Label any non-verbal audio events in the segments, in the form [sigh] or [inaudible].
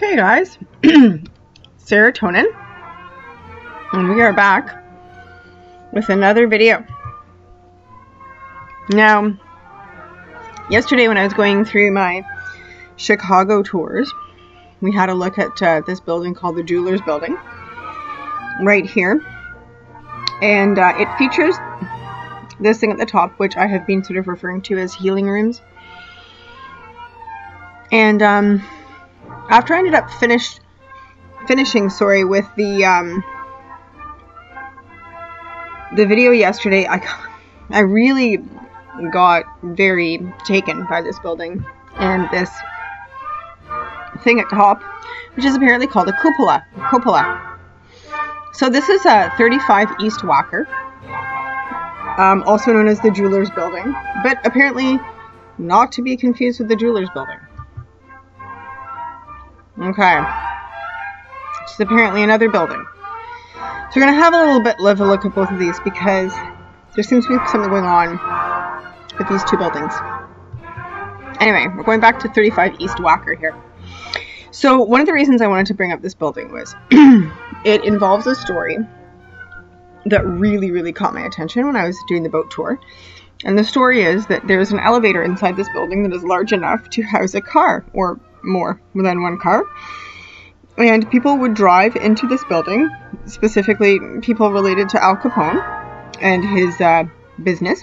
Okay, guys, [clears throat] Sarah Tonen, and we are back with another video. Now, yesterday when I was going through my Chicago tours, we had a look at uh, this building called the Jewelers Building, right here, and uh, it features this thing at the top, which I have been sort of referring to as healing rooms. And um, after I ended up finished finishing, sorry, with the um, the video yesterday, I I really got very taken by this building and this thing at top, which is apparently called a cupola. Cupola. So this is a 35 East Wacker, um, also known as the Jewelers Building, but apparently not to be confused with the Jewelers Building. Okay. It's apparently another building. So we're going to have a little bit of a look at both of these because there seems to be something going on with these two buildings. Anyway, we're going back to 35 East Wacker here. So one of the reasons I wanted to bring up this building was [clears throat] it involves a story that really, really caught my attention when I was doing the boat tour. And the story is that there's an elevator inside this building that is large enough to house a car, or more than one car. And people would drive into this building, specifically people related to Al Capone and his uh, business.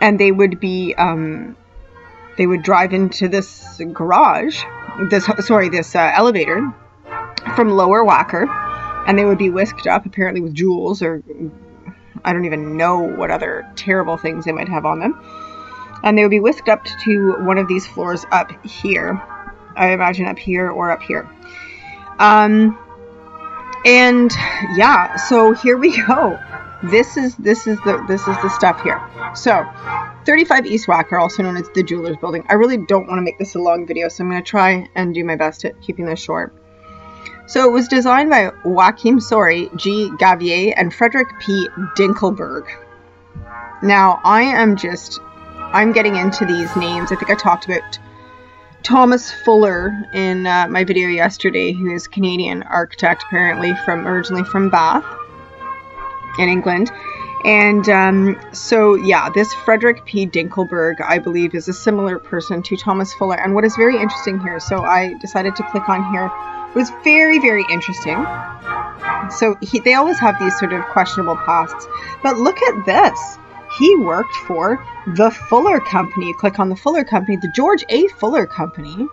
And they would be, um, they would drive into this garage, this, sorry, this uh, elevator from Lower Wacker, and they would be whisked up apparently with jewels or I don't even know what other terrible things they might have on them and they would be whisked up to one of these floors up here. I imagine up here or up here. Um, and yeah, so here we [laughs] go. This is this is the this is the stuff here. So, 35 East Wacker, also known as the Jewelers Building. I really don't want to make this a long video, so I'm going to try and do my best at keeping this short. So it was designed by Joachim Sori, G. Giaver, and Frederick P. Dinkelberg. Now, I am just I'm getting into these names. I think I talked about Thomas Fuller in uh, my video yesterday, who is Canadian architect, apparently from originally from Bath in England. And um, so, yeah, this Frederick P. Dinkelberg, I believe, is a similar person to Thomas Fuller. And what is very interesting here, so I decided to click on here, it was very, very interesting. So he, they always have these sort of questionable pasts. But look at this he worked for the Fuller Company. You click on the Fuller Company, the George A. Fuller Company.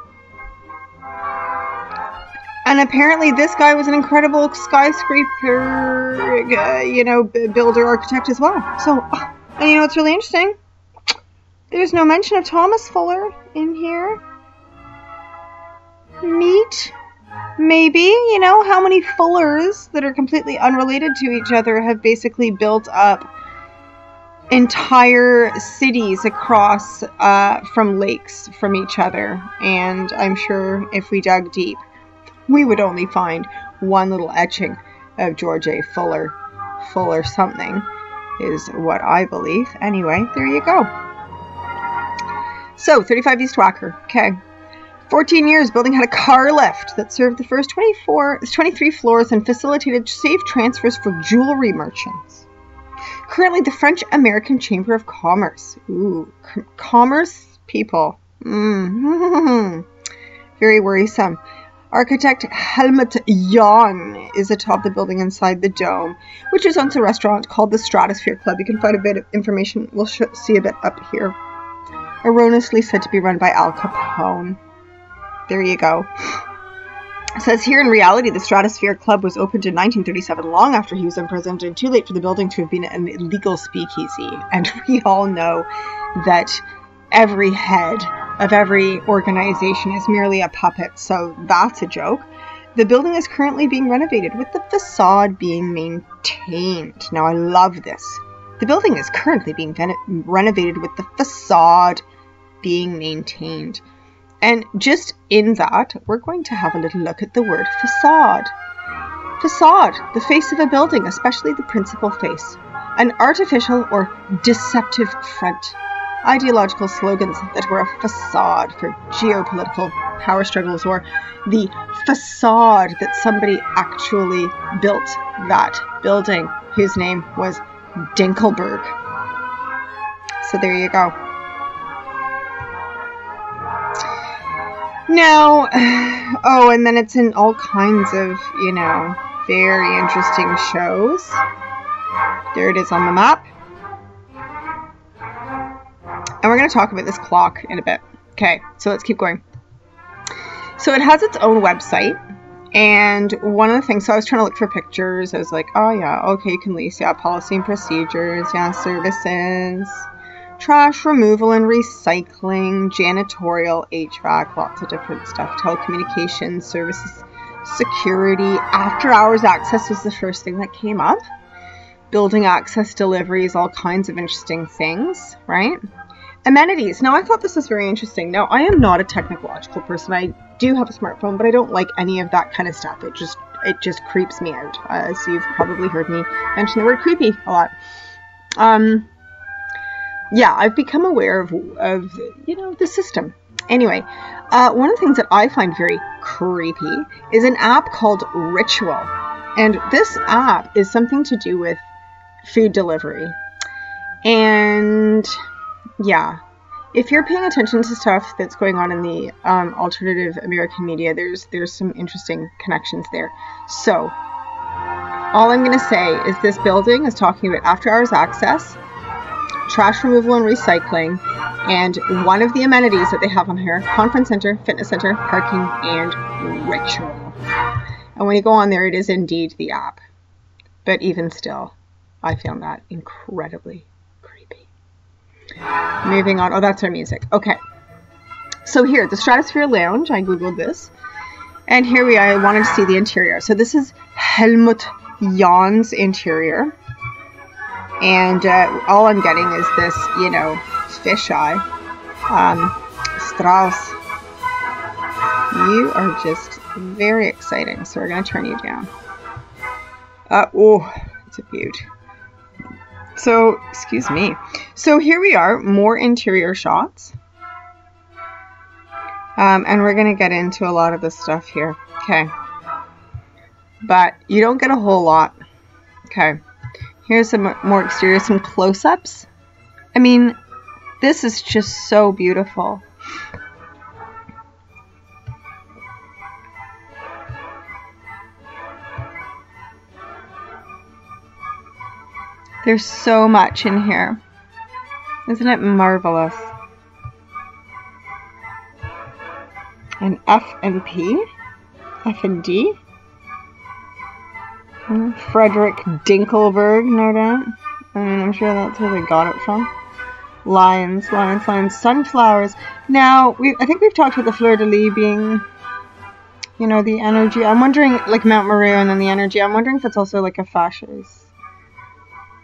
And apparently, this guy was an incredible skyscraper, uh, you know, builder architect as well. So, and you know it's really interesting? There's no mention of Thomas Fuller in here. Meet? Maybe, you know, how many Fullers that are completely unrelated to each other have basically built up entire cities across uh, from lakes from each other. And I'm sure if we dug deep, we would only find one little etching of George A. Fuller. Fuller something is what I believe. Anyway, there you go. So, 35 East Wacker. Okay. 14 years, building had a car lift that served the first 24, 23 floors and facilitated safe transfers for jewelry merchants currently the French American Chamber of Commerce. Ooh, commerce people. Mm. [laughs] Very worrisome. Architect Helmut Jahn is atop the building inside the dome, which is on a restaurant called the Stratosphere Club. You can find a bit of information. We'll sh- see a bit up here. Erroneously said to be run by Al Capone. There you go. Says here in reality, the Stratosphere Club was opened in 1937, long after he was imprisoned, and too late for the building to have been an illegal speakeasy. And [laughs] we all know that every head of every organization is merely a puppet, so that's a joke. The building is currently being renovated, with the facade being maintained. Now, I love this. The building is currently being renovated, with the facade being maintained. And just in that, we're going to have a little look at the word facade. Facade, the face of a building, especially the principal face. An artificial or deceptive front. ideological slogans that were a facade for geopolitical power struggles or the facade that somebody actually built that building whose name was Dinkelberg. So there you go. Now, [sighs] oh, and then it's in all kinds of, you know, very interesting shows. There it is on the map. And we're going to talk about this clock in a bit. Okay, so let's keep going. So it has its own website. And one of the things, so I was trying to look for pictures. I was like, oh yeah, okay, you can lease. Yeah, policy and procedures. Yeah, services. Trash removal and recycling. Janitorial, HVAC, lots of different stuff. Telecommunications, services, security. After hours access was the first thing that came up. Building access deliveries, all kinds of interesting things, right? Amenities. Now, I thought this was very interesting. Now, I am not a technological person. I do have a smartphone, but I don't like any of that kind of stuff. It just it just creeps me out. Uh, so you've probably heard me mention the word creepy a lot. Um, yeah, I've become aware of, of you know the system. Anyway, uh, one of the things that I find very creepy is an app called Ritual, and this app is something to do with food delivery, and yeah, if you're paying attention to stuff that's going on in the um, alternative American media, there's there's some interesting connections there. So, all I'm going to say is this building is talking about after hours access, trash removal and recycling, and one of the amenities that they have on here: conference center, fitness center, parking, and ritual. And when you go on there, it is indeed the app. But even still, I found that incredibly creepy. Moving on. Oh, that's our music. Okay. So here, the Stratosphere Lounge. I googled this, and here we are. I wanted to see the interior. So this is Helmut Jahn's interior, and uh, all I'm getting is this, you know, fisheye. Um, Strauss. You are just very exciting. So we're gonna turn you down. Uh, oh, it's a beaut. So, excuse me. So here we are, more interior shots. Um, and we're going to get into a lot of this stuff here. Okay. But you don't get a whole lot. Okay. Here's some more exterior, some close-ups. I mean, this is just so beautiful. There's so much in here. Isn't it marvelous? And F and P? F and D? Frederick Dinkelberg, no doubt. I mean, I'm sure that's where they got it from. Lions, lions, lions, sunflowers. Now, we I think we've talked about the fleur de lis being, you know, the energy. I'm wondering, like Mount Meru and then the energy. I'm wondering if it's also like a fascist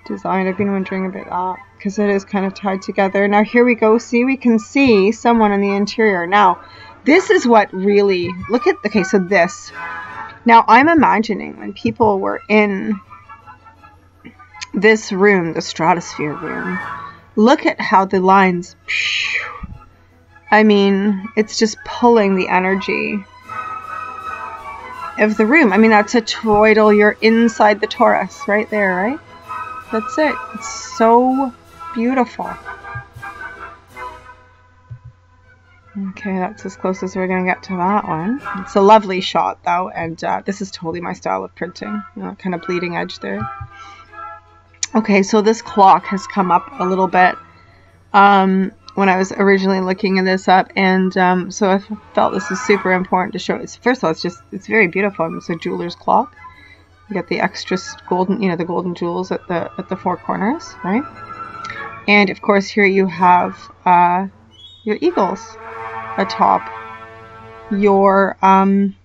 design. I've been wondering about that because it is kind of tied together. Now here we go. See, we can see someone in the interior. Now, this is what really, look at, okay, so this. Now I'm imagining when people were in this room, the stratosphere room, look at how the lines, I mean, it's just pulling the energy of the room. I mean, that's a toroidal. You're inside the torus right there, right? That's it. It's so beautiful. Okay, that's as close as we're going to get to that one. It's a lovely shot, though, and uh, this is totally my style of printing. You know, kind of bleeding edge there. Okay, so this clock has come up a little bit um, when I was originally looking this up, and um, so I felt this is super important to show. First of all, it's just, it's very beautiful. It's a jeweler's clock. You get the extra golden, you know, the golden jewels at the at the four corners, right? And of course, here you have uh, your eagles atop your um,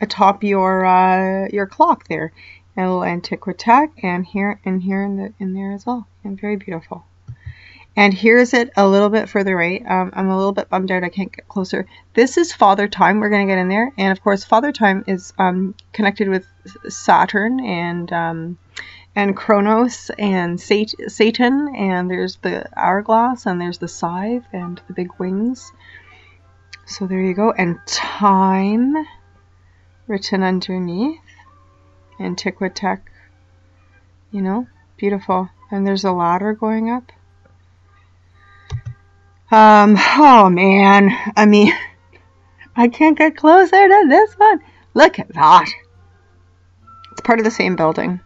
atop your uh, your clock there, and a little antiquitech, and here and here in the in there as well, and very beautiful. And here's it a little bit further right. Um, I'm a little bit bummed out I can't get closer. This is Father Time. We're going to get in there. And of course, Father Time is um, connected with Saturn and um, and Kronos and Sat- Satan, and there's the hourglass, and there's the scythe, and the big wings. So there you go. And time written underneath. Antiquitech. You know, beautiful. And there's a ladder going up. Um, oh man. I mean, [laughs] I can't get closer to this one. Look at that. It's part of the same building.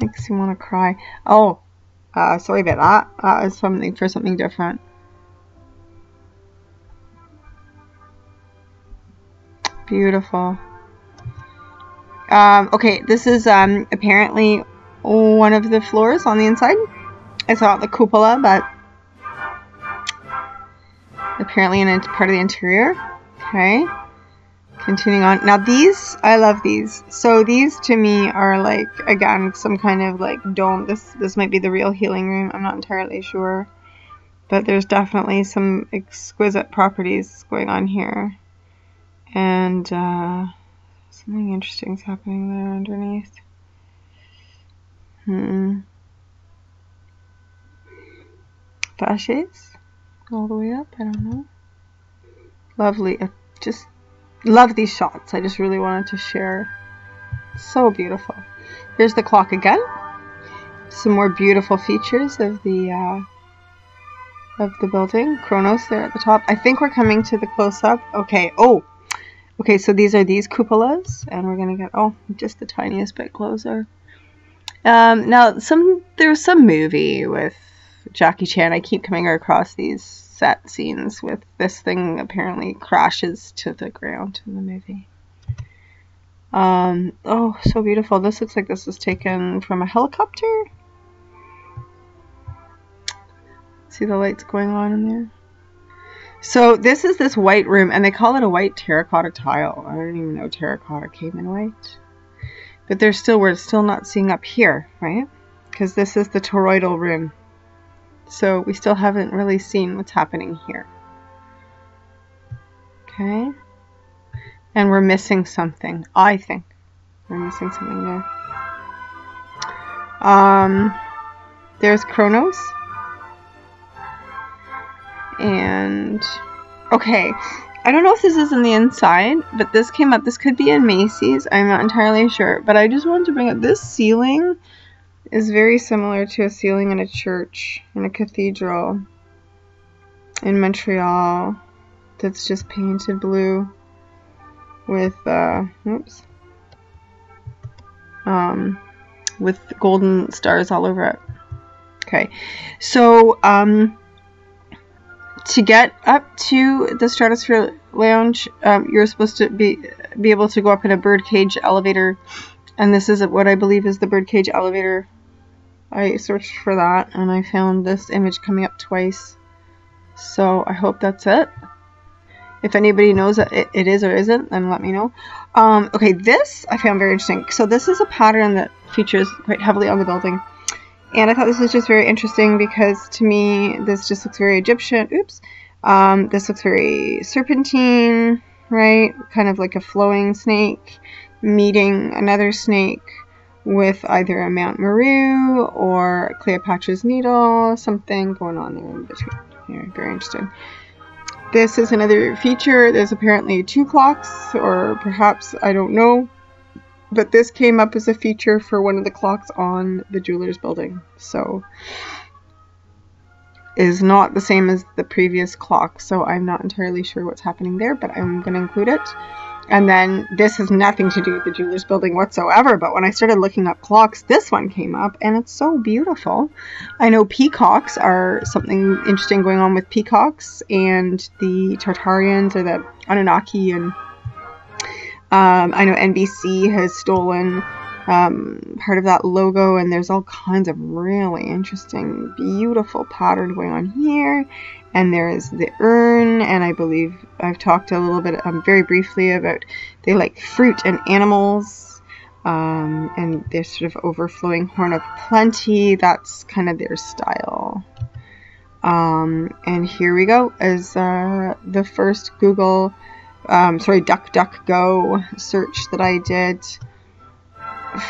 Makes you want to cry. Oh, uh, sorry about that. That is something for something different. Beautiful. Um, okay, this is um, apparently one of the floors on the inside. It's not the cupola, but apparently in part of the interior. Okay. Continuing on. Now these, I love these. So these to me are like, again, some kind of like dome. This, this might be the real healing room. I'm not entirely sure. But there's definitely some exquisite properties going on here. And uh, something interesting is happening there underneath. Hmm. All the way up. I don't know. Lovely. Uh, just love these shots. I just really wanted to share. So beautiful. Here's the clock again. Some more beautiful features of the uh, of the building. Kronos there at the top. I think we're coming to the close up. Okay. Oh. Okay, so these are these cupolas, and we're gonna get oh just the tiniest bit closer. Um, now some there's some movie with Jackie Chan. I keep coming across these set scenes with this thing apparently crashes to the ground in the movie. Um, oh, so beautiful. This looks like this was taken from a helicopter. See the lights going on in there? So this is this white room, and they call it a white terracotta tile. I don't even know terracotta came in white. But there's still, we're still not seeing up here, right? Because this is the toroidal room. So we still haven't really seen what's happening here. Okay. And we're missing something. I think we're missing something there. Um, there's Kronos. And, okay. I don't know if this is in the inside, but this came up. This could be in Macy's. I'm not entirely sure. But I just wanted to bring up this ceiling is very similar to a ceiling in a church, in a cathedral in Montreal that's just painted blue with, uh, oops, um, with golden stars all over it. Okay, so, um, to get up to the Stratosphere Lounge, um, you're supposed to be be able to go up in a birdcage elevator, and this is what I believe is the birdcage elevator I searched for that and I found this image coming up twice. So I hope that's it. If anybody knows that it, it is or isn't, then let me know. Um, okay, this I found very interesting. So this is a pattern that features quite heavily on the building. And I thought this was just very interesting because to me, this just looks very Egyptian. Oops. Um, this looks very serpentine, right? Kind of like a flowing snake meeting another snake with either a Mount Meru or Cleopatra's Needle, something going on there in between. Very interesting. This is another feature. There's apparently two clocks, or perhaps, I don't know. But this came up as a feature for one of the clocks on the jeweler's building. So, is not the same as the previous clock. So, I'm not entirely sure what's happening there, but I'm going to include it. And then this has nothing to do with the jeweler's building whatsoever. But when I started looking up clocks, this one came up and it's so beautiful. I know peacocks are something interesting going on with peacocks and the Tartarians or the Anunnaki. And um, I know NBC has stolen um, part of that logo, and there's all kinds of really interesting, beautiful pattern going on here. And there is the urn and i believe i've talked a little bit um, very briefly about they like fruit and animals um, and their sort of overflowing horn of plenty. That's kind of their style. Um, and here we go as uh, the first google um, sorry duck duck go search that i did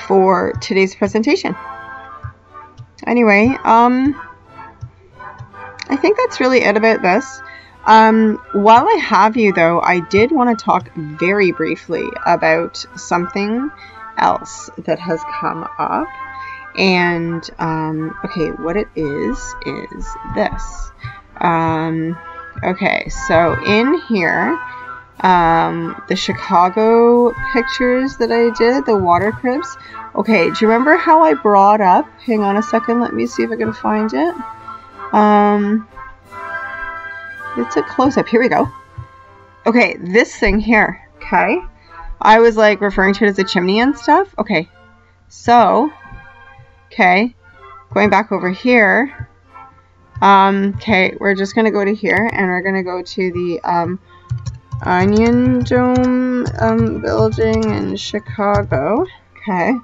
for today's presentation. Anyway, um, I think that's really it about this. Um, while I have you though, I did want to talk very briefly about something else that has come up. And, um, okay, what it is, is this. Um, okay, so in here, um, the Chicago pictures that I did, the water cribs. Okay, do you remember how I brought up? Hang on a second, let me see if I can find it. Um, it's a close up. Here we go. Okay, this thing here. Okay, I was like referring to it as a chimney and stuff. Okay, so, okay, going back over here. Um, okay, we're just gonna go to here and we're gonna go to the um, Onion Dome um, building in Chicago. Okay.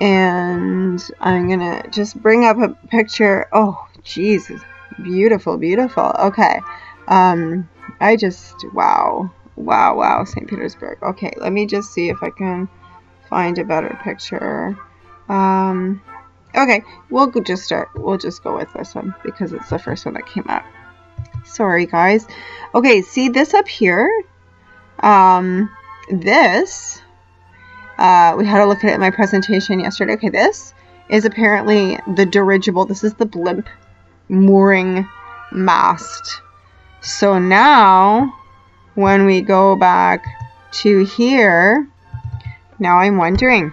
And I'm gonna just bring up a picture. Oh, Jesus. Beautiful, beautiful. Okay. Um, I just, wow. Wow, wow, St. Petersburg. Okay, let me just see if I can find a better picture. Um, okay, we'll just start, we'll just go with this one because it's the first one that came up. Sorry, guys. Okay, see this up here? Um, this, uh, we had a look at it in my presentation yesterday. Okay, this is apparently the dirigible. This is the blimp mooring mast. So now, when we go back to here, now I'm wondering,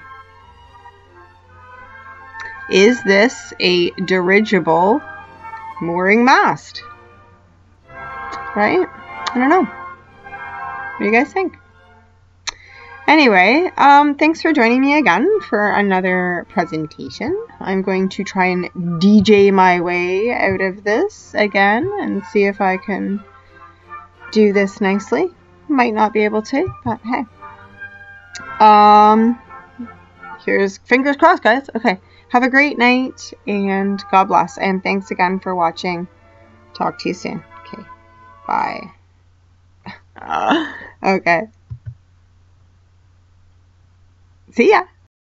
is this a dirigible mooring mast? Right? I don't know. What do you guys think? Anyway, um, thanks for joining me again for another presentation. I'm going to try and DJ my way out of this again and see if I can do this nicely. Might not be able to, but hey. Um, here's fingers crossed, guys. Okay, have a great night and God bless. And thanks again for watching. Talk to you soon. Bye. Ah. [laughs] okay. See ya.